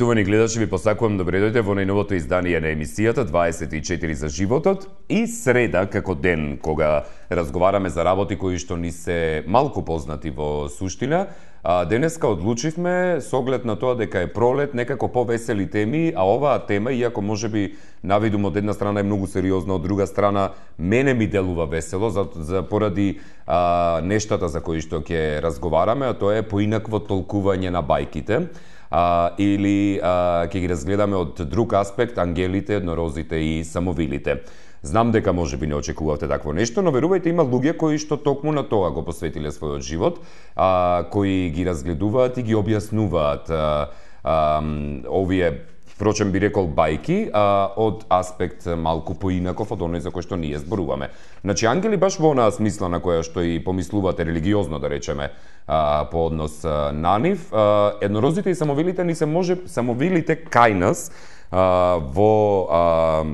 Почитувани гледачи, ви посакувам да добре дојдете во најновото издание на емисијата 24 за животот и среда како ден кога разговараме за работи кои што ни се малку познати во суштина. А, денеска одлучивме со оглед на тоа дека е пролет некако повесели теми, а оваа тема, иако може би навидум од една страна е многу сериозна, од друга страна мене ми делува весело за, за поради а, нештата за кои што ќе разговараме, а тоа е поинакво толкување на бајките а, или а, ќе ги разгледаме од друг аспект ангелите, еднорозите и самовилите. Знам дека може би не очекувавте такво нешто, но верувајте има луѓе кои што токму на тоа го посветиле својот живот, а, кои ги разгледуваат и ги објаснуваат а, а, овие Впрочем, би рекол бајки, а, од аспект малку поинаков од оној за кој што ние зборуваме. Значи, ангели баш во онаа смисла на која што и помислувате религиозно, да речеме, а, по однос а, на нив, а, еднорозите и самовилите ни се може, самовилите кај нас а, во а,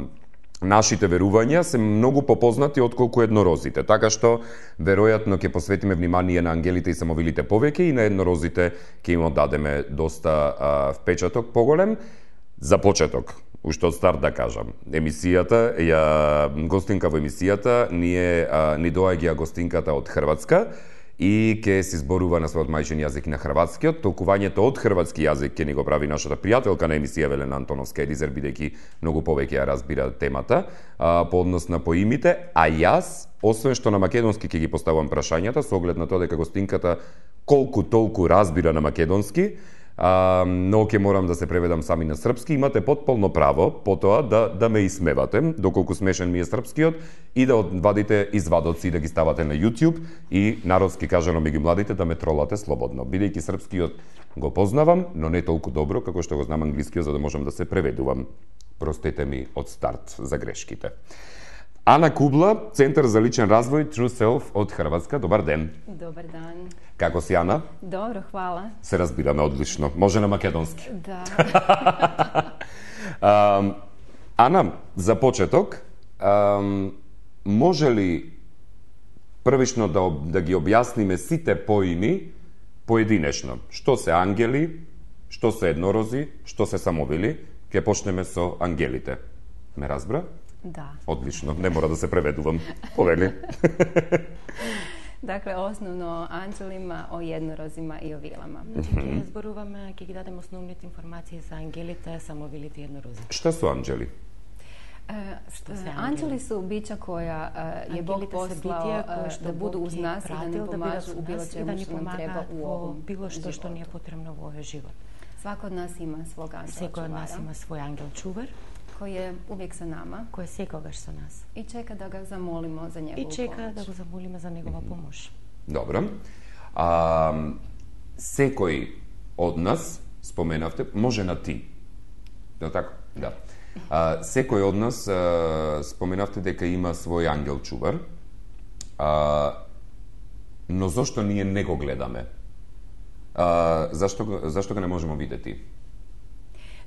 нашите верувања се многу попознати отколку еднорозите. Така што веројатно ќе посветиме внимание на ангелите и самовилите повеќе и на еднорозите ќе им дадеме доста а, впечаток поголем. За почеток, уште од старт да кажам, емисијата, ја гостинка во емисијата ние а, ни доаѓа гостинката од Хрватска и ќе се зборува на својот мајчин јазик на хрватскиот. Толкувањето од хрватски јазик ќе ни го прави нашата пријателка на емисија Велена Антоновска Едизер, бидејќи многу повеќе ја разбира темата а, по однос на поимите, а јас, освен што на македонски ќе ги поставам прашањата, со оглед на тоа дека гостинката колку толку разбира на македонски, а, но ќе морам да се преведам сами на српски. Имате потполно право потоа да, да ме исмевате, доколку смешен ми е српскиот, и да одвадите извадоци да ги ставате на YouTube и народски кажано ми ги младите да ме тролате слободно. Бидејќи српскиот го познавам, но не толку добро како што го знам англискиот за да можам да се преведувам. Простете ми од старт за грешките. Ана Кубла, Центар за личен развој True Self од Хрватска. Добар ден. Добар дан. Како си, Ана? Добро, хвала. Се разбираме одлично. Може на македонски. Да. Ана, за почеток, може ли првично да, да ги објасниме сите поими поединечно? Што се ангели, што се еднорози, што се самовили? Ке почнеме со ангелите. Ме разбра? Да. Одлично, не мора да се преведувам. Повели. Dakle, osnovno anđelima, o jednorozima i o vilama. Значи, ќе зборуваме, ќе ги дадеме основните информации за ангелите, самовилите и еднорозите. Šta su anđeli? E, Što se e, angeli? Anđeli su bića koja e, je Bog Ангелите се poslao битија e, кои што da budu Бог uz ги nas i da пратил nam да бидат pomažu со u bilo нас и да čemu ни što nam treba помагаат u во ovom било што што ни е životu. потребно во овој живот. Svako od nas ima svog anđela Секој од нас čuvara има свој ангел чувар Koji je uvijek sa nama кој е секогаш со нас i čeka da ga zamolimo za и njegovu чека pomoć. да го замолиме за негова помош. Добро. А, секој од нас, споменавте, може на ти. Да така? Да. А, секој од нас а, споменавте дека има свој ангел чувар. А, но зошто ние не го гледаме? А, zашто, го- зашто го не можеме видети?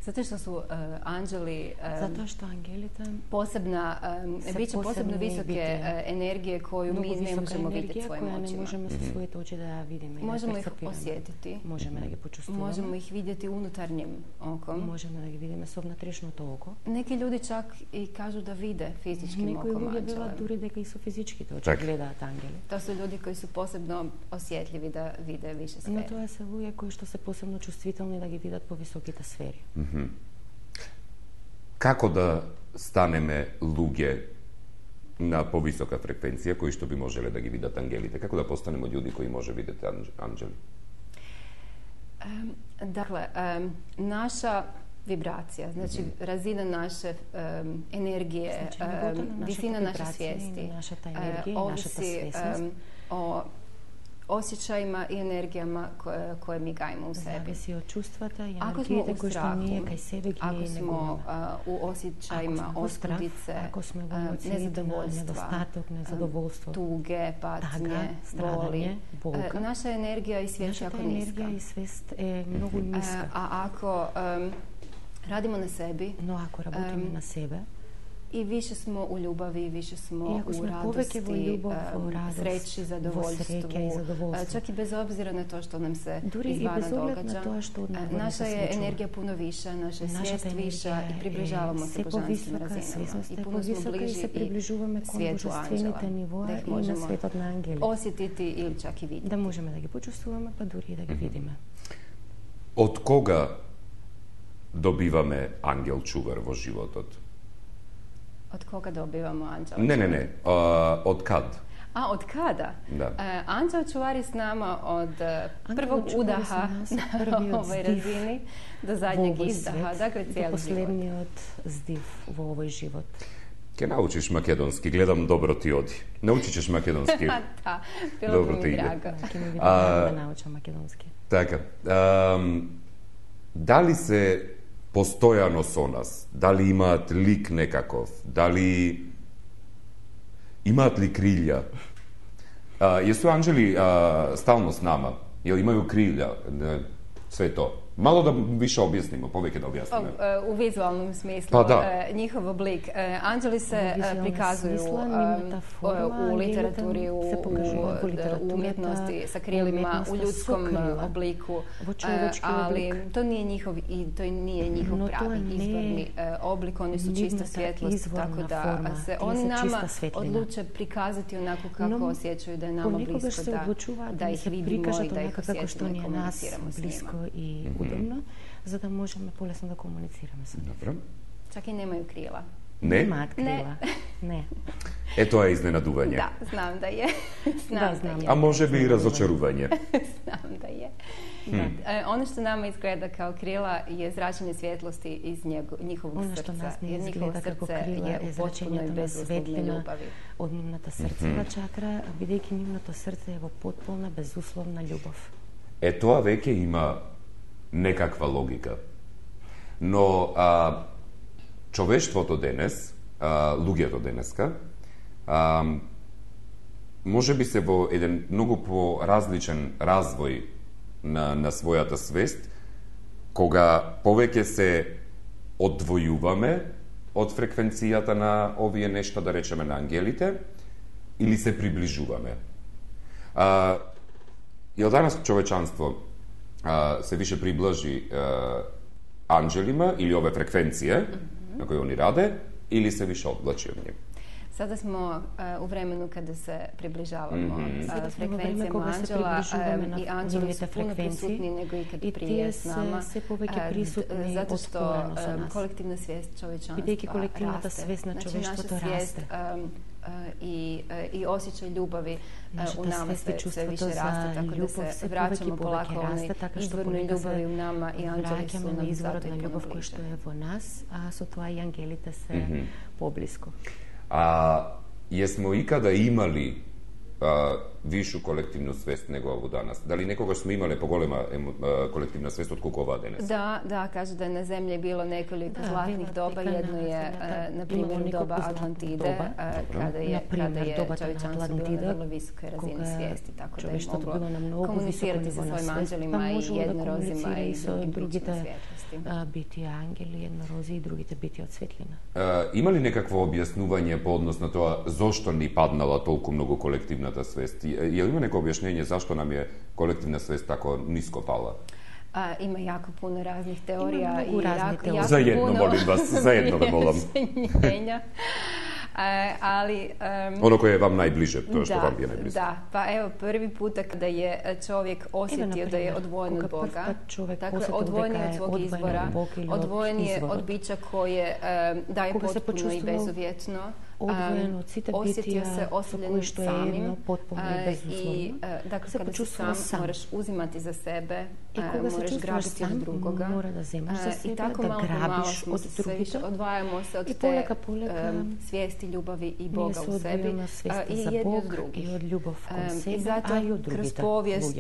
Zato što su uh, anđeli um, Zato što angelita posebna um, biće posebno visoke e, energije koju mi ne možemo vidjeti svojim koja očima. ne možemo sa mhm. svoje oči da vidimo. Možemo da ih osjetiti. Možemo da ih počustujemo. Možemo ih vidjeti unutarnjim okom. Možemo da ih vidimo sobno obnatrišno to oko. Neki ljudi čak i kažu da vide fizičkim Neko okom anđele. Neko je ljudi da koji su fizički to oči gledat angeli. To su ljudi koji su posebno osjetljivi da vide više sfere. No to je se uvijek koji što se posebno čustvitelni da ih vidat po visokite sferi. Mm -hmm. Kako da staneme luge na povisoka frekvencija koji što bi možele da gi vidat angelite? Kako da postanemo ljudi koji može vidjeti anđeli? Um, dakle, um, naša vibracija, znači mm -hmm. razina naše um, energije, znači, visina naše svijesti, naša ta energija, ovisi naša ta o osjećajima i energijama koje, koje mi gajimo u sebi. Zavisi od čustvata i uh, ako smo u strahu, nije, kaj sebe glije, ako smo uh, u osjećajima oskudice, nezadovoljstva, um, nezadovoljstvo, tuge, patnje, boli, e, naša energija i svijest jako niska. energija i svijest je mnogo uh, niska. E, a ako um, radimo na sebi... No, ako radimo um, na sebe, себе, I više smo u ljubavi, više smo Iako u smo radosti, poveke во љубов, во радост, sreći, во zadovoljstvu. sreќа и задоволство. Čak i bez obzira na to što nam se Дури и без оглед на тоа што од се Нашата viša енергија i približavamo е se се božanstvim повисока, razinama. свесноста I е puno smo повисока и се приближуваме кон божествените нивоа ih и на светот на ангели. osjetiti ili čak i vidjeti. Да можеме да ги почувствуваме, па дури и да ги видиме. Од кога добиваме ангел чувар во животот? Od koga dobivamo anđela? Не, не, не. А, од кад? E, e, udaha s nas od na prviот ovoj zdih razini do Во zadnjeg овој izdaha, свет, dakle до cijeli život. последниот здив во овој живот. Ке научиш македонски, гледам добро ти оди. Научиш македонски. bi ti mi ide. drago. Ќе ми А, драго да научам македонски. Така. Дали се postojano so nas? Da li imat lik nekakov? Da li imat li krilja? Jesu anđeli stalno s nama? Jel imaju krilja? Sve to. Malo da više objasnimo, povijek da objasnimo. Pa, e, u, vizualnom smislu, pa e, njihov oblik. E, anđeli se prikazuju u literaturi, u, u umjetnosti, sa krilima, u ljudskom obliku, ali to nije njihov i to nije njihov pravi izvorni oblik, oni su čista svjetlost, tako da se oni nama odluče prikazati onako kako osjećaju da je nama blisko, da ih vidimo i da ih osjećamo i komuniciramo s njima. Близко и удобно, за да можеме полесно да комуницираме со нив. Добро. Čak i nemaju krila. Не? Немаат крила. Не. Е, тоа е изненадување. Da, znam da je. znam Da, da, znam. je. А може би и разочарување. Znam da je. E, ono što nama izgleda kao krila je zračenje svjetlosti iz njego, njihovog Оно што нас не изгледа како крила е зрачењето на светлина од нивната срцева чакра, бидејќи нивното срце е во потполна безусловна љубов. Е, тоа веќе има некаква логика. Но а, човештвото денес, а, луѓето денеска, а, може би се во еден многу поразличен развој на, на својата свест, кога повеќе се одвојуваме од фреквенцијата на овие нешта, да речеме на ангелите, или се приближуваме. А, Јел данас човечанство а, се више приближи а, анđелима или ове фреквенcije на кои они раде, или се више одблачи од нив? Sada smo e, u vremenu kada se približavamo e, Sada smo во време frekvencijama кога се приближуваме e, на i anđeli нивните su puno фреквенции prisutni nego ikad и тие s се nama. се повеќе присутни e, нас. kolektivna svijest čovječanstva Бидејќи колективната свест на Znači, човештвото расте. em, Нашата и чувството više за raste, tako da љубов se се vraćamo повеќе и polako повеќе onoj расте, така што се u nama i anđeli su враќаме на изворот на љубов кој што е во нас, а со тоа и ангелите се поблиску. А jesmo ikada imali а, вишу колективну свест него ову данас? Дали некогаш сме имале поголема колективна свест од колку оваа денес? E, Dobro. kada je, Na primjer, kada je dobata na čovječanstvo bilo na Atlantida, vrlo visokoj razini кога svijesti, tako da je човештвото moglo било на многу високо komunicirati ниво sa на svojim свест, anđelima па i можело да jednorozima комуницира i и со другите бити ангели, еднорози и другите бити од светлина. Има ли некакво објаснување по однос на тоа зошто ни паднала толку многу колективната свест? E, je li ima neko objašnjenje zašto nam je kolektivna svest tako nisko pala? A, ima jako puno raznih teorija. Ima i raznih teorija. Za jedno, molim vas, za jedno da volam. A, ali... Um, ono koje je vam najbliže, to što da, vam je najbliže. Da, pa evo, prvi puta kada je čovjek osjetio da je odvojen od Boga, dakle, odvojen je od svog izbora, odvojen je od bića koje um, daje potpuno i bezuvjetno, odvojeno od bitija se što je jedno potpuno i bezuslovno. E, dakle, kada se sam, moraš uzimati za sebe, I e, koga moraš se grabiti od drugoga. Mora da zimaš e, za sebe, I tako da malo grabiš malo od drugoga. Odvajamo se od I poleka, poleka, te svijesti, ljubavi i Boga u sebi. I jedni od drugih. I od ljubav kom a i od drugih. Kroz povijest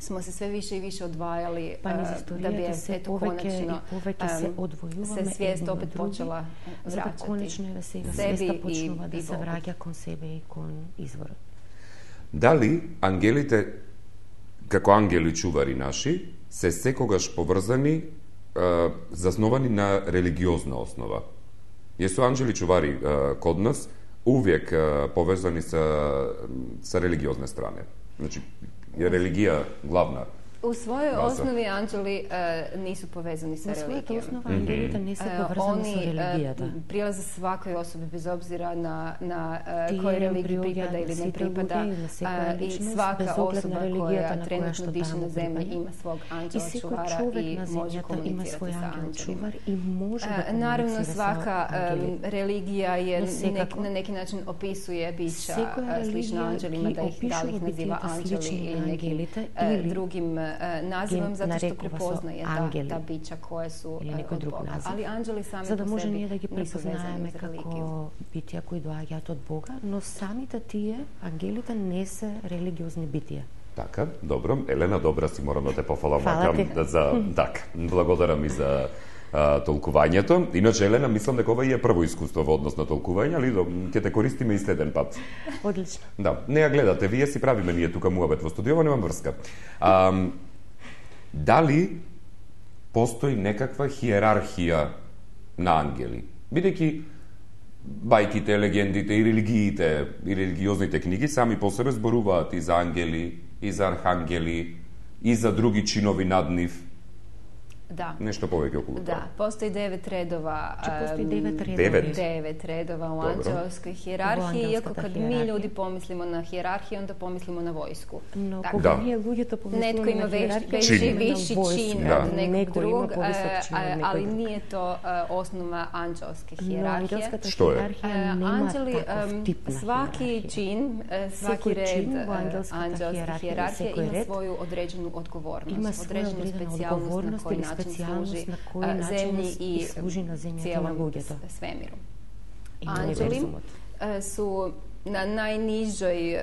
smo se sve više i više odvajali Па низ em, da bi историјата се eto повеќе и konačno повеќе се em, одвојуваме se svijest opet počela за да vraćati конечно еве сега sebi свеста i, почнува да i се Bogu. враќа кон себе и кон изворот. Дали ангелите, како ангели чувари наши, се секогаш поврзани, е, засновани на религиозна основа? Јесу анџели чувари а, код нас, увек повезани со, со религиозне стране. Значи, и религия главная. U svojoj osnovi anđeli e, nisu povezani sa religijom. U svojoj osnovi mm nisu e, povezani sa e, religijom. Oni prilaze svakoj osobi bez obzira na, na religiju religiji pripada ili ne pripada. I svaka osoba koja trenutno diše na zemlji ima svog anđela čuvara i može komunicirati sa anđelima. Naravno svaka religija je nek, na neki način opisuje bića slična anđelima, da ih naziva anđeli ili nekim drugim što нарекува со prepoznaje ta, ангели ta bića koje su или e, некој друг Boga. назив. Anđeli sami за да може ние да ги препознаеме како битија кои доаѓаат од Бога, но самите тие, ангелите, не се религиозни битија. Така, добро. Елена, добра си, морам да те пофалам Фала ти. да за така. Благодарам и за а, толкувањето. Иначе Елена, мислам дека ова и е прво искуство во однос на толкување, али до, ќе те користиме и следен пат. Одлично. Да, не ја гледате, вие си правиме ние тука муабет во студио, нема врска. А, дали постои некаква хиерархија на ангели? Бидејќи бајките, легендите и религиите и религиозните книги сами по себе зборуваат и за ангели, и за архангели, и за други чинови над нив. Da. Nešto povijek oko Da, postoji devet redova. Če postoji devet redova? Devet, devet redova u anđelskoj hijerarhiji, iako kad mi ljudi pomislimo na hijerarhiju, onda pomislimo na vojsku. No, tako, da. Netko ima veći viši čin od nekog drugog, e, ali nije to e, osnova anđelske hierarhije. No, Što je? E, anđeli, svaki čin, svaki red anđelske hijerarhije ima svoju određenu odgovornost, određenu specijalnost na koji način način služi na koji način zemlji i služi na zemlji cijelom svemiru. Anđeli e, su na najnižoj uh,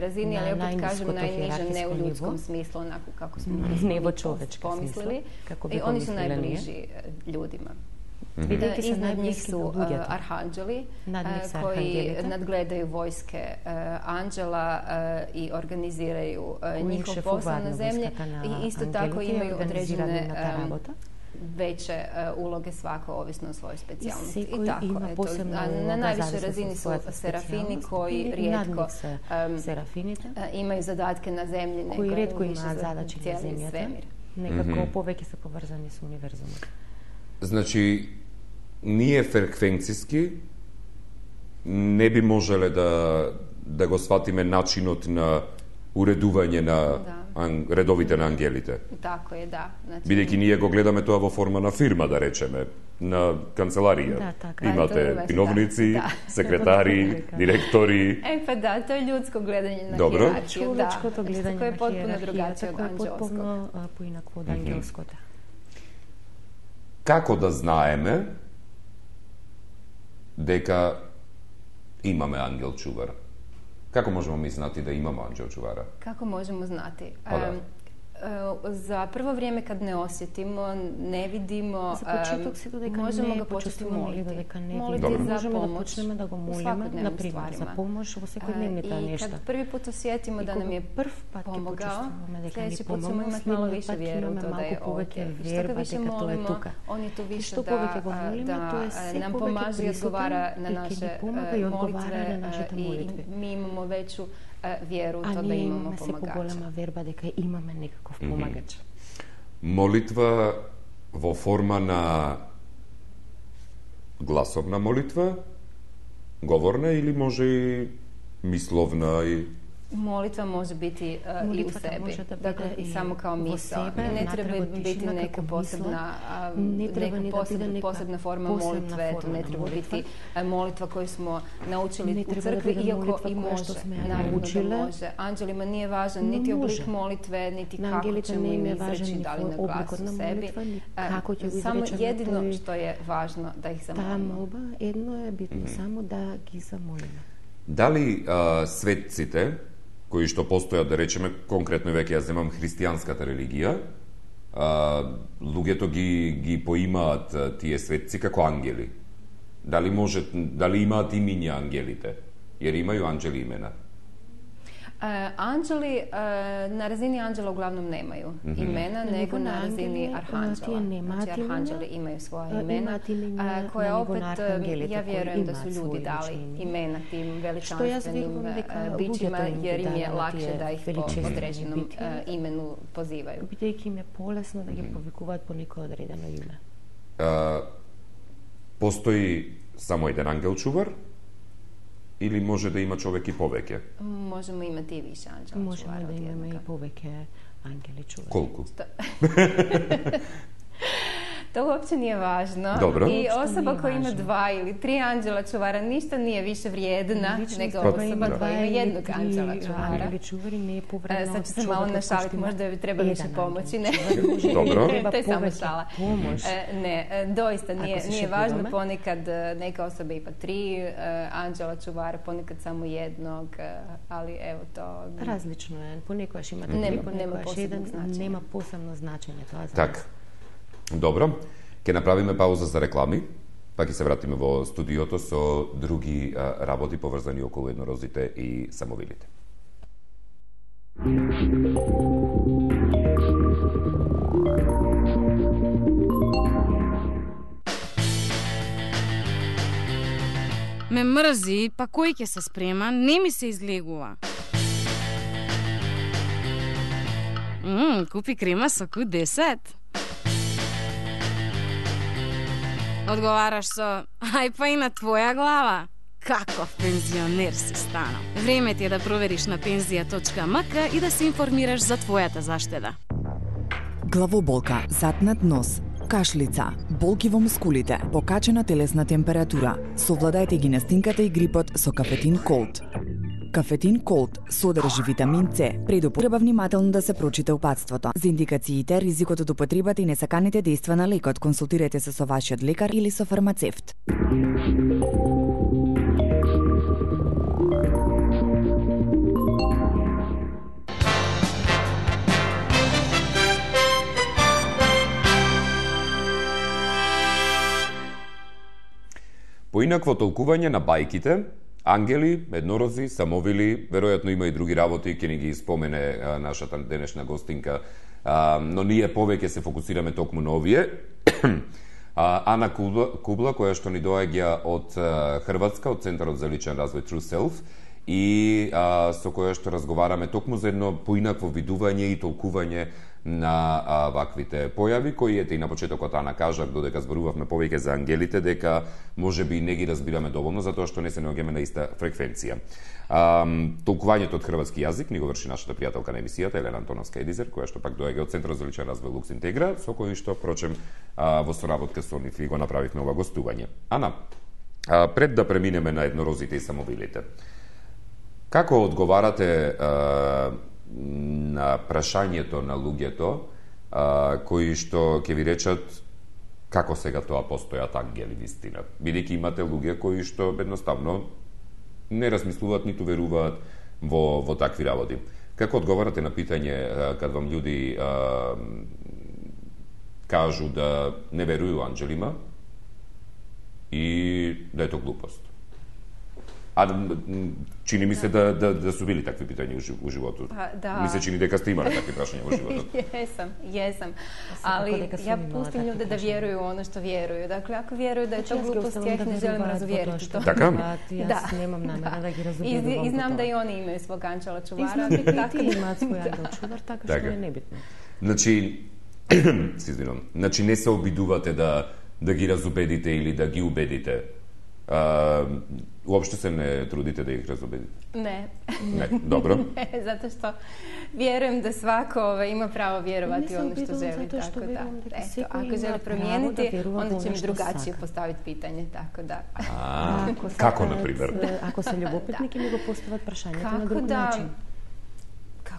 razini, na ali opet kažem najniža ne u ljudskom smislu, onako kako smo pomislili. Kako I oni su najbliži e, ljudima. Mhm. I da, iznad njih su eh, arhanđeli eh, koji nadgledaju vojske eh, anđela i organiziraju njihov posao na zemlji i isto tako imaju određene veće uh, uloge svako ovisno o svojoj specijalnosti. I, I tako, ima eto, na najvišoj razini su serafini koji rijetko se, um, uh, imaju zadatke na zemlji. Koji rijetko ima zadatke na zemlji. Nekako mm -hmm. poveke su povezani s univerzumom. Znači, ние фреквенциски не би можеле да да го сватиме начинот на уредување на Да. ан, редовите на ангелите. Tako je, da. Znači, Бидејќи ние го гледаме тоа во форма на фирма, да речеме, на канцеларија. Да, така е. Имате Па, тоа е баш, киновници, да. секретари, Така. директори. E pa da, to je ljudsko gledanje na Dobro. hijerarhiju. Човечкото da. гледање на potpuno хиерархијата, drugačije od кој е а, поинако од ангелското. Како да знаеме дека имаме ангел чувар? Како можеме ми знати да имаме ангел чувара? Kako možemo znati? Pa da. E, za prvo vrijeme kad ne osjetimo, ne vidimo, možemo ne, ga početi moliti. Da ne moliti Dobre. za možemo pomoć. Da počnemo da ga molimo, na primjer, za pomoć u svakodnevnim da nešto. I kad prvi put osjetimo da nam je prv pomogao, sljedeći put ćemo imati malo više vjeru to da je ok. I što ga više molimo, on je tu više da, da nam pomaže e, i odgovara na naše e, molitve i mi imamo veću e, vjeru u А to da ние imamo имаме се поголема верба дека имаме некаков помагач. Молитва во форма на гласовна молитва, говорна или може и мисловна и Molitva može biti uh, molitva i u sebi, dakle i samo kao misao. Ne treba biti neka posebna, neka posebna, posebna forma molitve, to ne treba biti e, molitva koju smo naučili u crkvi, iako i može, naravno može. Anđelima nije važan niti oblik molitve, niti kako ćemo im izreći, da li na glas u sebi. E, samo jedino što je važno da ih zamolimo. Ta molba, jedno je bitno mhm. samo da ih zamolimo. Da li svetcite кои што постојат, да речеме, конкретно веќе ја земам христијанската религија, а, луѓето ги, ги поимаат тие светци како ангели? Дали може, дали имаат имиња ангелите? Jer имају анđели имена. Anđeli, na razini anđela uglavnom nemaju mm-hmm. imena, nego na razini arhanđela. Znači, arhanđeli imaju svoja imena, koje opet, ja vjerujem da su ljudi dali imena tim veličanstvenim bićima, jer im je lakše da ih po određenom imenu pozivaju. Biti im je polasno da ih povikuvat po neko određeno ime. Postoji samo jedan angel čuvar, или може да има човек и повеќе? Možemo imati i više anđela Можеме да имаме и jednoga. повеќе ангели чувари. Колку? To uopće nije važno. Dobro. I osoba koja ima dva ili tri anđela čuvara ništa nije više vrijedna nego osoba koja ima jednog anđela čuvara. E, sad ću se malo našaliti, možda bi trebali više pomoći. Ne, Dobro. to je samo šala. E, ne, doista nije, nije važno ponekad e, neka osoba ima tri e, anđela čuvara, ponekad samo jednog, ali evo to... Različno je, Ponekad ima tri, ponekad ima jedan, nema posebno značenje. Nema to je. Добро. Ке направиме пауза за реклами, па ќе се вратиме во студиото со други работи поврзани околу еднорозите и самовилите. Ме мрзи, па кој ќе се спрема, не ми се излегува. Мм, купи крема со Q10. Одговараш со, ај па и на твоја глава. Каков пензионер си станал. Време ти е да провериш на пензија.мк и да се информираш за твојата заштеда. Главоболка, затнат нос, кашлица, болки во мускулите, покачена телесна температура. Совладајте ги настинката и грипот со кафетин Колд. Кафетин Колд содржи витамин С. Пред употреба внимателно да се прочита упатството. За индикациите, ризикот од употребата и несаканите дејства на лекот, консултирайте се со вашиот лекар или со фармацевт. Поинакво толкување на бајките, ангели, еднорози, самовили, веројатно има и други работи, ќе ни ги спомене а, нашата денешна гостинка, а, но ние повеќе се фокусираме токму на овие. А, Ана Кубла, Кубла, која што ни доаѓа од а, Хрватска, од Центарот за личен развој True Self, и а, со која што разговараме токму за едно поинакво видување и толкување на а, ваквите појави, кои ете и на почетокот Ана кажав, додека зборувавме повеќе за ангелите, дека може би не ги разбираме доволно, затоа што не се наоѓаме на иста фреквенција. А, толкувањето од хрватски јазик ни го врши нашата пријателка на емисијата, Елена Антоновска Едизер, која што пак доаѓа од Центарот за личен развој Лукс Интегра, со кој што, прочем, а, во соработка со нив го направивме ова гостување. Ана, а, пред да преминеме на еднорозите и самовилите, Како одговарате а, на прашањето на луѓето а, кои што ќе ви речат како сега тоа постојат така, ангели вистина? Бидејќи имате луѓе кои што едноставно не размислуваат ниту веруваат во во такви работи. Како одговарате на питање кад вам луѓе а, кажу да не веруju анџелима и да е тоа глупост? A čini mi se da, da, da su bili takvi pitanje u životu. Pa, da. Mi se čini da kad ste imali takve prašanja u životu. jesam, jesam. Ali ja pustim ljude da vjeruju u ono što vjeruju. Dakle, ako vjeruju da je to glupost, ja ih ne želim razuvjeriti što. Tako? Ja nemam namjera da ih razumijem. I znam da i oni imaju svog ančala čuvara. I znam da i ti imaš svoj ančala čuvar, tako što je dakle, nebitno. Znači, s izvinom, znači ne se obiduvate da, da gi razubedite ili da gi ubedite Uh, uopšte se ne trudite da ih razobedite? Ne. ne. Dobro. ne, zato što vjerujem da svako ovaj, ima pravo vjerovati ono što želi. Tako da, eto, ako želi promijeniti, onda će mi drugačije postaviti pitanje. Tako da. A, kako, na primjer? Ako se ljubopitnik, mogu postavati prašanje. to na drugi način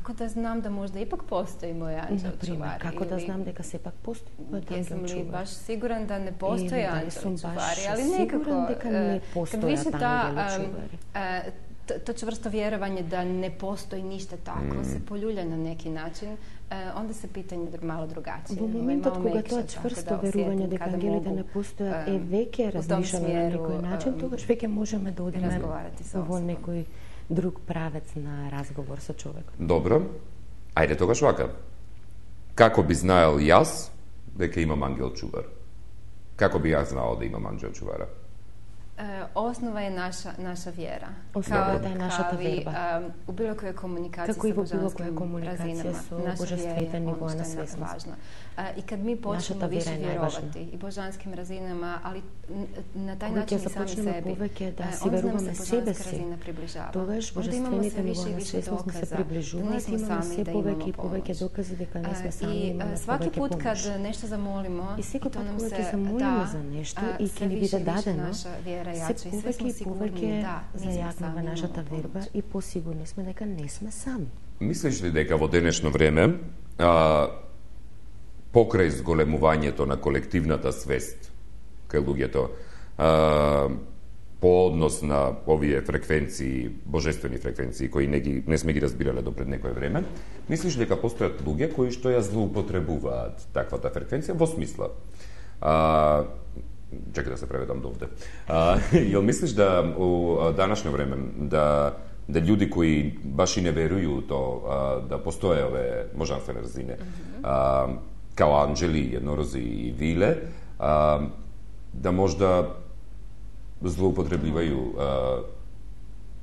kako da znam da možda ipak postoji moj anđel Naprimer, čuvar? Kako ili... da znam da ga se ipak postoji pa moj Jesam li čuvar? baš siguran da ne postoji anđel čuvari? Ali nekako, da ga e, ne kad više ta, e, to čvrsto vjerovanje da ne postoji ništa tako, mm. se poljulja na neki način, e, onda se pitanje malo drugačije. U ovaj, momentu, od koga to čvrsto vjerovanje da evangeli da ne postoji, um, e veke razmišljala na neki način, toga veke možemo da odmah u nekoj друг правец на разговор со човекот. Добро. Ајде тогаш вака. Како би знаел јас дека имам ангел чувар? Како би јас знаел да имам ангел чувара? E, osnova je naša, naša vjera. Osnova kao, da je naša ta verba. Um, u bilo kojoj komunikaciji Kako i u bilo koje komunikacije su božanstveta nivoa na svjesnost. Uh, I kad mi počnemo više vjerovati i božanskim razinama, ali na taj uvijek način i sami sebi, uvijek je da uh, si verujemo sebe veš Togaš božanstvenita nivoa na svjesnost se približuje, da nismo sami da imamo sebe uvijek i uvijek je dokaze da kad nismo sami imamo svaki put kad nešto zamolimo, i to nam se da sve više naša vjera се sve smo повеќе и повеќе nismo зајакнува нашата верба и посигурни сме дека не сме сами. Мислиш ли дека во денешно време, а, покрај зголемувањето на колективната свест кај луѓето, а, по однос на овие фреквенции, божествени фреквенции кои не, ги, не сме ги разбирале до пред некое време, мислиш ли дека постојат луѓе кои што ја злоупотребуваат таквата фреквенција во смисла? А, чекај да се преведам до овде. А, јел мислиш да у данашно време да да луѓе кои баш и не верују то а, да постоje ове божанствени разини, а, као анџели, еднорози и виле, а, да можда злоупотребливају а,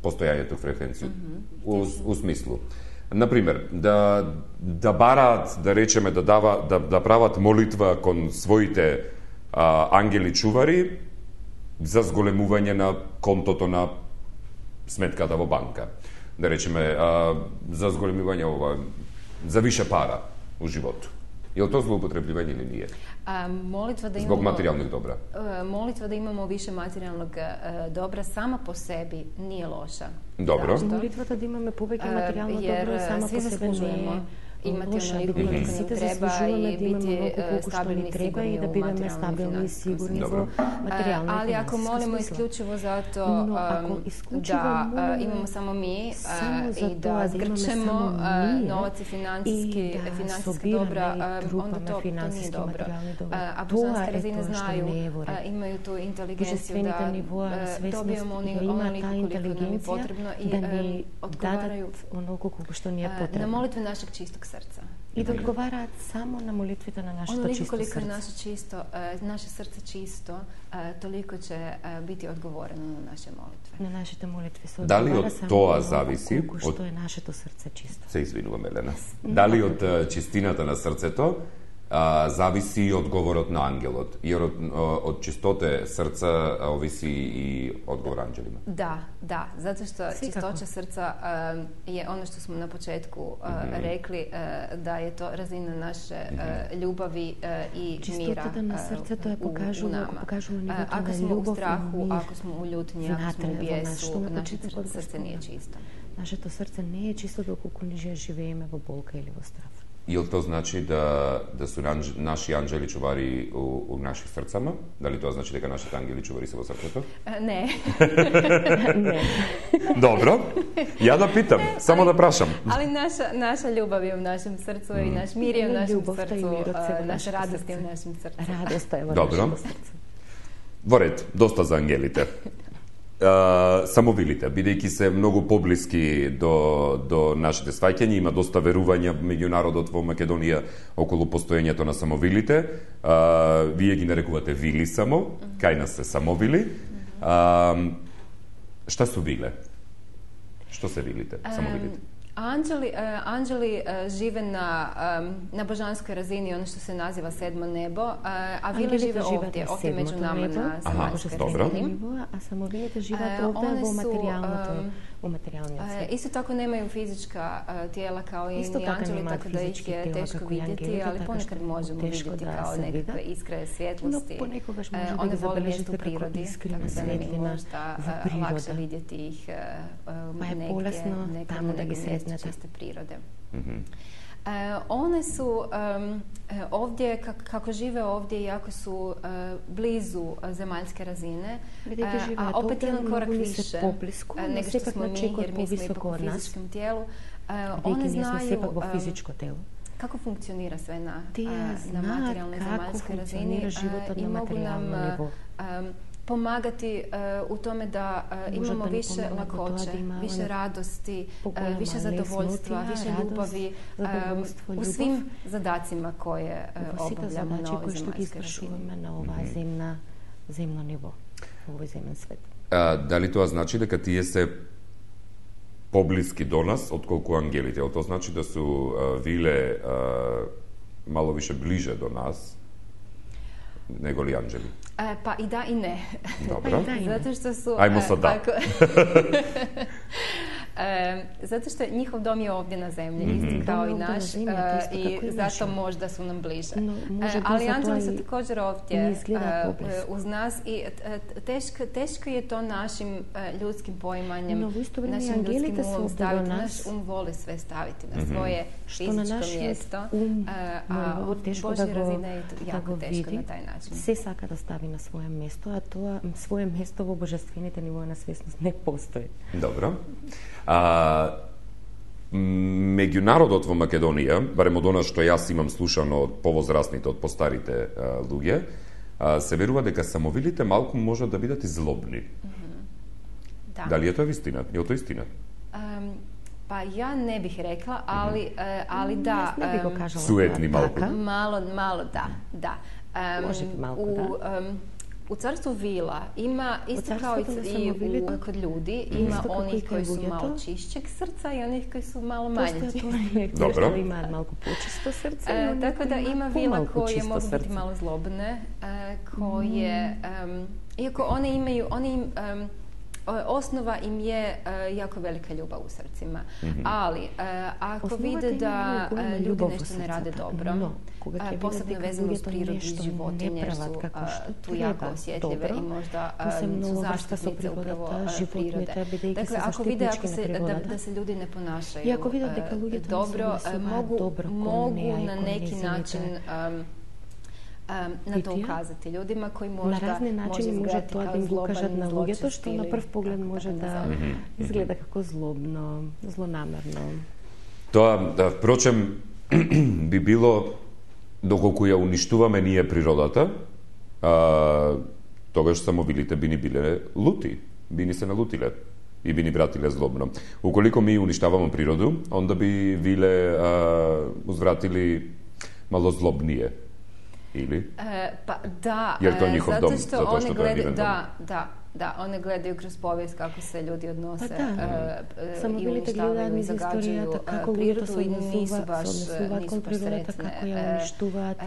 постојањето фреквенција у, у смислу. Например, да да бараат, да речеме, да дава да, да прават молитва кон своите ангели чувари за зголемување на контото на сметката во банка. Да речеме, а, за зголемување ова, за више пара у животот. Јел тоа злоупотребливање или nije? A, molitva da Због imamo... материјалних добра. E, molitva da imamo više materijalnog e, dobra sama po sebi nije loša. Dobro. Zašto? Молитвата да имаме повеќе E, материјално jer добро e, сама imati ono i e, koliko nam treba i biti stabilni, i sigurni u materijalnom i finanskom Ali ako molimo isključivo zato da e, imamo samo mi i da zgrčemo novac i financijska dobra, onda to nije dobro. A bosanske razine znaju, imaju tu inteligenciju da dobijemo onoliko koliko nam je potrebno i odgovaraju. na molitve našeg čistog srca. И да одговараат само на молитвите на нашето Onoliko чисто je срце. naše čisto, naše srce čisto, uh, toliko će uh, biti odgovoreno na naše molitve. На нашите молитви се Дали одговара од тоа зависи, од- што е нашето срце чисто. Се извинувам, Елена. Дали од чистината на срцето zavisi i odgovor od na angelot, jer od, od čistote srca ovisi i odgovor anđelima. Da, da, zato što Svi čistoća kako? srca je ono što smo na početku mm-hmm. rekli, da je to razina naše mm-hmm. ljubavi i Čistota mira. Čistota na srce to je pokažu, u nama. Pokažu ako smo ljubav, u strahu, mir, ako smo u ljutnji, ako smo u bijesu, naše srce nije čisto. Naše to srce nije čisto dok ne živimo u bolka ili u strahu. Jel to znači da, da su naši anđeli čuvari u, u našim srcama? Da li to znači da ga naši angeli čuvari se u srcu? E, ne. ne. Dobro. Ja da pitam, ne, samo ali, da prašam. Ali naša, naša ljubav je u našem srcu mm. i naš mir je u našem ljubav, srcu. Uh, naša radost je u našem srcu. Radost je u našem srcu. Dobro. Voret, dosta za angelite. Самовилите, бидејќи се многу поблиски до, до нашите сваќања, има доста верувања меѓу народот во Македонија околу постоењето на самовилите. Uh, вие ги нарекувате вили само, кај нас се самовили. Uh, шта су виле? Што се вилите, самовилите? Anđeli, e, Anđeli, e, anđeli e, žive na, na božanskoj razini, ono što se naziva sedmo nebo, e, a vile žive ovdje, ovdje među nama na zemaljskoj razini. Dobro. A samo vidite žive ovdje u materijalnom u materijalnim svijet. Isto tako nemaju fizička tijela kao i anđeli, tako da ih je teško vidjeti, ali ponekad e, možemo vidjeti kao nekakve iskre svjetlosti. No, može mjesto u prirodi, da možda lakše vidjeti ih negdje, negdje čiste prirode. Mhm. Eh, one su eh, ovdje, kako žive ovdje, jako su eh, blizu zemaljske razine, a opet jedan korak više nego što smo mi, jer mi smo ipak u fizičkom tijelu. One znaju kako funkcionira sve na, na materijalnoj zemaljskoj razini i mogu nam pomagati uh, uh, Може imamo да lakoće, да имаме više radosti, поголема uh, više zadovoljstva, леснотија, više радост, ljubavi задоволство, u љубов. svim zadacima koje uh, Во сите obavljamo na задачи ovoj кои што ги zemaljskoj razini. извршуваме на оваа земна земно ниво, во овој земен свет. А, дали тоа значи дека тие се поблиски до нас отколку ангелите? Тоа значи да су а, виле а, мало више ближе до нас nego li Anđeli? E, pa i da i ne. Dobro. Zato što su... Ajmo e, sad da. Tako, Zato što njihov dom je ovdje na zemlji, mm-hmm. isti kao i naš. Zemlji, e, isto, I zato možda su nam bliže. No, e, ali anđeli su također ovdje e, uz nas i teško, teško je to našim ljudskim poimanjem. No, isto našim ljudskim umom nas. Naš um voli sve staviti na mhm. svoje fizičko mjesto. Um. A Božja razina je jako teško na taj način. Sve saka da stavi na svoje mjesto, a to svoje mjesto u obožastvenite nivoje na svjesnost ne postoji. Dobro. А, м, меѓу народот во Македонија, барем од она што јас имам слушано од повозрасните, од постарите а, луѓе, а, се верува дека самовилите малку можат да бидат и злобни. Da. Дали е тоа вистина? Е тоа истина? Um, pa ja ne bih rekla, ali, e, ali da... Јас не би го кажала Суетни тоа малку. така. Malo, malo da, da. Em, Može bi malko, u, em, U carstvu vila ima, isto kao i u, kod ljudi, ima onih koji su malo čišćeg srca i onih koji su malo manje Dobro. Što ima malo počisto srce. E, tako da ima vila koje mogu biti malo zlobne, e, koje, um, iako one imaju, one im, um, osnova im je e, jako velika ljubav u srcima. Mhm. Ali e, ako vide da e, ljudi nešto ne rade dobro, no, posebno vezano s prirodu i životinje, jer su tu jako osjetljive i možda su zaštitnice upravo prirode. Dakle, ako vide ako se, da, da se ljudi ne ponašaju dobro, mogu, na neki način... na to Битија. ukazati ljudima koji На разни начини може тоа да им го кажат на луѓето, што на прв поглед kako може да изгледа како злобно, злонамерно. Тоа, да, впрочем, би било, доколку ја уништуваме ние природата, а, тогаш самовилите би ни биле лути, би ни се налутиле и би ни вратиле злобно. Уколико ми уништаваме природу, онда би виле а, узвратили мало злобнije. Ili? E, pa da, e, zato što oni gledaju, da, da, da, one gledaju kroz povijest kako se ljudi odnose pa da. E, e, Samo i uništavaju i zagađuju e, prirodu i nisu baš, nisu baš sretne. Kako je uništuvati,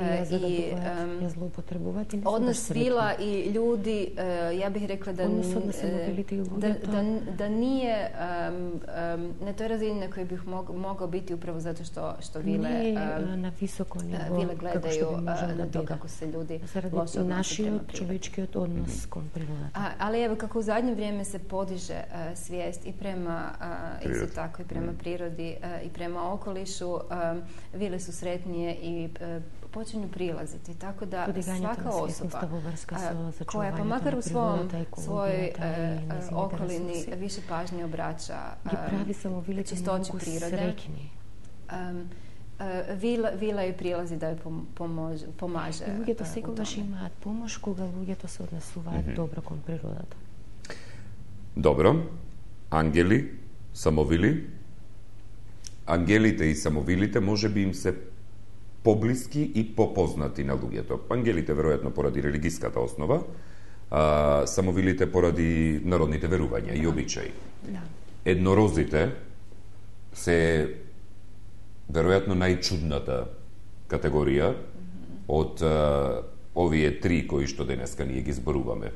je zloupotrebovati. Odnos vila i ljudi, ja bih rekla da, da, da, da nije um, um, na toj razini na kojoj bih mog, mogao biti upravo zato što, što vile, um, na visoko nivo, vile gledaju na to kako se ljudi loše odnose prema prirodi. Naši čovječki odnos kon priroda. Ali ali evo kako u zadnje vrijeme se podiže e, svijest i prema uh, isto tako i prema mm. prirodi e, i prema okolišu, vile su sretnije i počinju prilaziti. Tako da svaka osoba koja pa makar u svom svojoj okolini više pažnje obraća čistoći prirode. Um, vila joj prilazi da joj pom- pomože, pomaže И луѓето секогаш имаат помош кога луѓето се однесуваат добро кон природата. Добро. Ангели, самовили. Ангелите и самовилите може би им се поблиски и попознати на луѓето. Ангелите веројатно поради религиската основа, а самовилите поради народните верувања и обичаи. Да. Еднорозите се веројатно најчудната категорија од а, овие три кои што денеска ние ги зборуваме.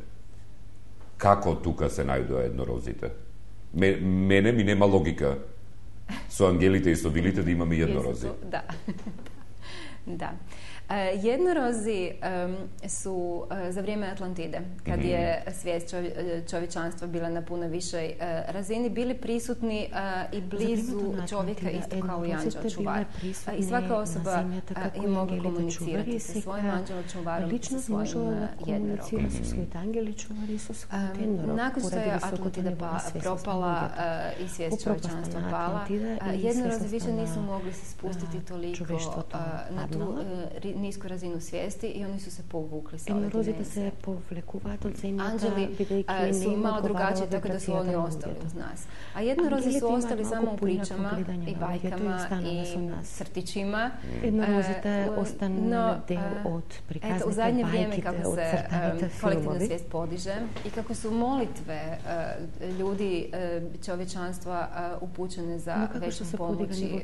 Како тука се најдоа еднорозите? Ме, мене ми нема логика со ангелите и со вилите да имаме еднорози. Jesu, Da. E, jednorozi su e, za vrijeme Atlantide, kad je svijest e, čovječanstva bila na puno višoj razini, bili prisutni i blizu čovjeka isto kao i anđeo čuvar. I svaka osoba je mogla komunicirati sa svojim anđelom čuvarom i sa svojim jednorogom. Mhm. Nakon što je Atlantida pa, propala i svijest čovječanstva pala, jednorozi više nisu mogli se spustiti toliko na tu da. E, nisku razinu svijesti i oni su se povukli sa ove dimenzije. se povlekuvateljce i Anđeli a, e, su malo drugačije, tako da su oni ostali uz nas. A jedno roze su ostali samo u pričama i bajkama i srtićima. Jedno e, rozi te ostane deo od prikaznika, u zadnje vrijeme kako se kolektivna svijest podiže i kako su molitve ljudi čovječanstva upućene za većom pomoći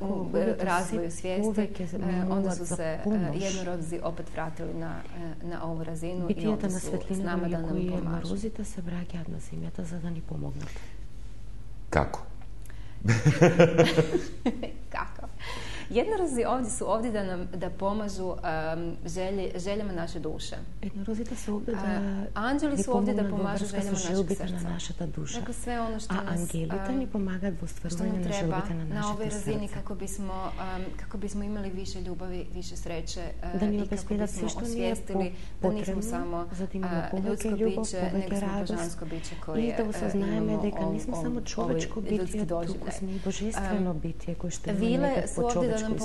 u razvoju и како u луѓето razvoju се i Битијата ovdje на su s светлината nama da на nam кои pomažu. еднорозите се враќаат на земјата за да ни помогнат. Како? Kako? Jednorozi ovdje su ovdje da nam da pomažu um, želje, željama naše duše. Еднорозите се овде А, да ангели ни су овде да помогнат во помажу врска желјама со нашeg желбите на срца. нашата душа. Dakle, sve ono što А nas, ангелите um, ни помагаат во što остварување nam на treba желбите на na ovoj нашето razini срце. kako bismo, um, kako bismo imali više ljubavi, više sreće uh, Да ни i kako обезбедат bismo се што ни е osvijestili da nismo потребно, samo за да имаме uh, повеќе ljudsko љубов, biće, nego повеќе smo радост božansko biće и koje да uh, осознаеме imamo дека ov- не сме ov- само ovaj човечко ljudski битие, туку doživljaj. сме и божествено битие кој што има Vile некакво su ovdje da nam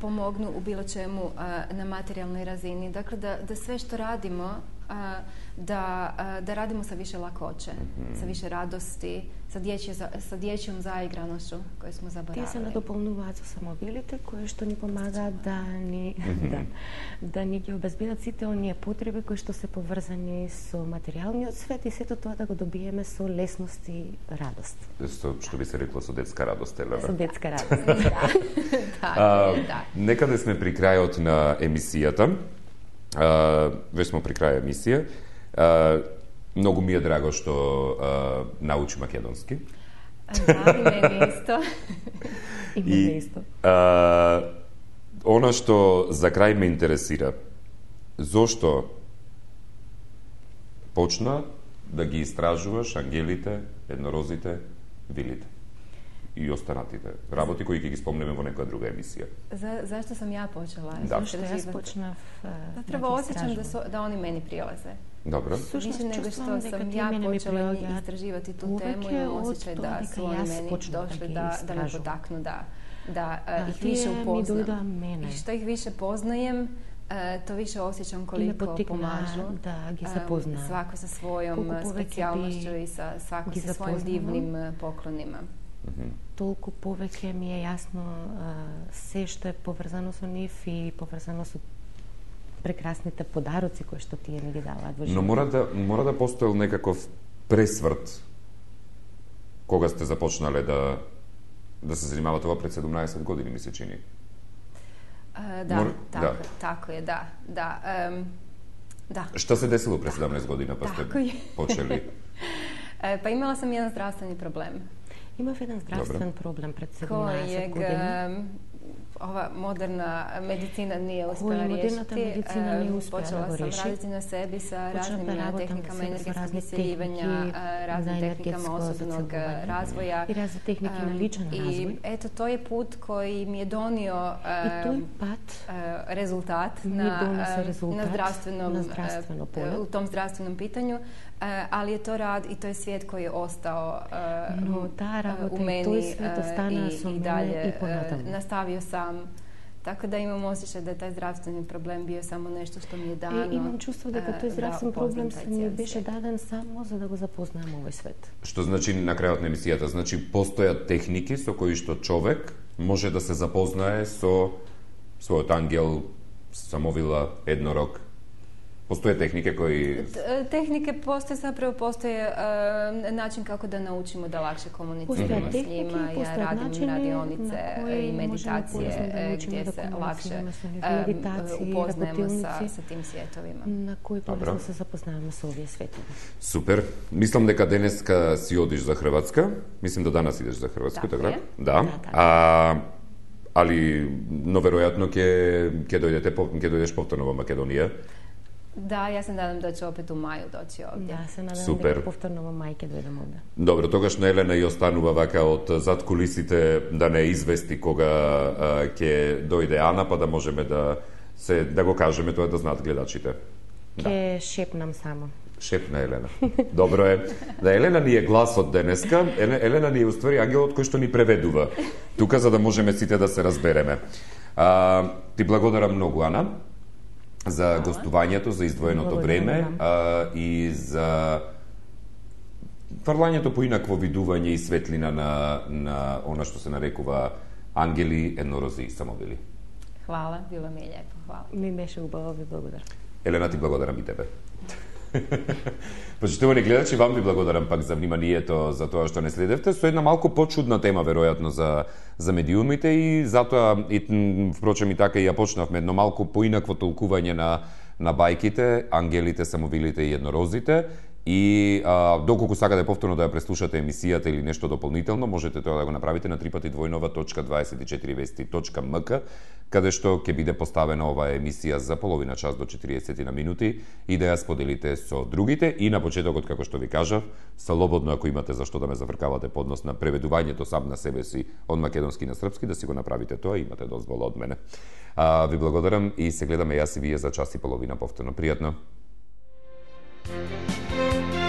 pomognu u bilo čemu na materijalnoj razini. Dakle, da, da sve što radimo a, da, a, da radimo sa više lakoće, sa više radosti, sa, dječje, za- sa dječjom zaigranošću koju smo Тие се надополнуваат со самовилите кои што ни помагаат да ни да, да ни ги обезбедат сите оние потреби кои што се поврзани со материјалниот свет и сето тоа да го добиеме со лесност и радост. Со, што би се рекло со детска радост, Со Елена. детска радост. Da, А, da. некаде сме при крајот на емисијата. Веќе сме при крај емисија. А, многу ми е драго што научи македонски. I meni isto. И мене исто. а, она што за крај ме интересира, зошто почна да ги истражуваш ангелите, еднорозите, вилите i ostanatite. Raboti koji ih spomnemo neka druga emisija. Za, zašto sam ja počela? Da. što ja spočnav, Zapravo osjećam da, da oni meni prilaze. Dobro. Više nego što sam ja počela istraživati tu temu i osjećaj da su oni meni došli da, da me potaknu da, eh, ih više upoznam. I što ih više poznajem, eh, to više osjećam koliko pomažu. Da, Svako sa svojom specijalnošću i sa, svako sa svojim divnim eh, poklonima. Толку повеќе ми е јасно а, се што е поврзано со нив и поврзано со прекрасните подароци кои што тие ми ги даваат во Но животот. мора да мора да постоел некаков пресврт кога сте започнале да да се занимавате ова пред 17 години ми се чини. Uh, da, Mor- tako, da. tako je, da. da um, da. Šta se desilo пред 17 година па сте Тако е. почели? E, pa imala sam jedan zdravstveni Imaš jedan zdravstven problem pred 17 Kojeg, godina. ova moderna medicina nije uspjela riješiti. medicina nije uspjela Počela sam riješi. raditi na sebi sa raznim tehnikama energetskog isjeljivanja, raznim tehnikama osobnog e, razvoja. I razne tehnike na ličan razvoj. I eto, to je put koji mi je donio I pat e, rezultat, na, rezultat na, zdravstvenom, na e, zdravstveno polje. u tom zdravstvenom pitanju. Ali je to rad i to je svijet koji je ostao e, Но таа e, работа u и meni тој свет e, остана i, со i мене dalje и e, понатаму. nastavio sam. Tako da imam osjećaj da je taj zdravstveni problem bio samo nešto što mi je dano. И имам чувство дека тој da здравствен upoznam проблем се ми беше даден само за да го запознаем овој свет. Што значи на крајот на емисијата? Значи постојат техники со кои што човек може да се запознае со својот ангел, самовила, еднорог. Njima. Ja postoje radim načini radionice na koje i možemo meditacije korisno da e, naučimo gdje da se lakše komuniciramo sa njih, e, meditacije, upoznajemo sa, работилници. sa tim svjetovima. на кој Добро. полесно се запознаваме со овие светови. Супер. Мислам дека денеска си одиш за Хрватска. Мислим да данас идеш за Хрватска, Така е. Да. Да, така. А али но веројатно ќе ќе дојдете ќе дојдеш повторно во Македонија. Da, ja se nadam da ću opet u maju doći ovdje. Да, се надевам Супер. дека повторно во мај ќе дојдем овде. Добро, тогаш на Елена и останува вака од зад кулисите да не извести кога ќе дојде Ана, па да можеме да се да го кажеме тоа да знаат гледачите. Ќе шепнам само. Шепна Елена. Добро е. Да Елена ни е гласот денеска. Еле- Елена ни е уствари ангелот кој што ни преведува. Тука за да можеме сите да се разбереме. А, ти благодарам многу, Ана, за гостувањето, за издвоеното време а, и за фрлањето по инакво видување и светлина на, на она што се нарекува ангели, еднорози и самовили. Hvala, bilo mi je lijepo, hvala. Ми беше убаво, ви благодарам. Елена, ти благодарам и тебе. Почитувани гледачи, вам ви благодарам пак за вниманието, за тоа што не следевте, со една малку почудна тема, веројатно, за, за медиумите и затоа, и, впрочем, и така и ја почнавме, едно малку поинакво толкување на, на бајките, ангелите, самовилите и еднорозите, И а, доколку сакате да повторно да ја преслушате емисијата или нешто дополнително, можете тоа да го направите на трипати двојнова.24вести.мк, каде што ќе биде поставена оваа емисија за половина час до 40 на минути и да ја споделите со другите. И на почетокот, како што ви кажав, слободно ако имате зашто да ме зафркавате поднос на преведувањето сам на себе си од македонски на српски, да си го направите тоа, имате дозвола од мене. А, ви благодарам и се гледаме јас и вие за час и половина повторно. Пријатно. Música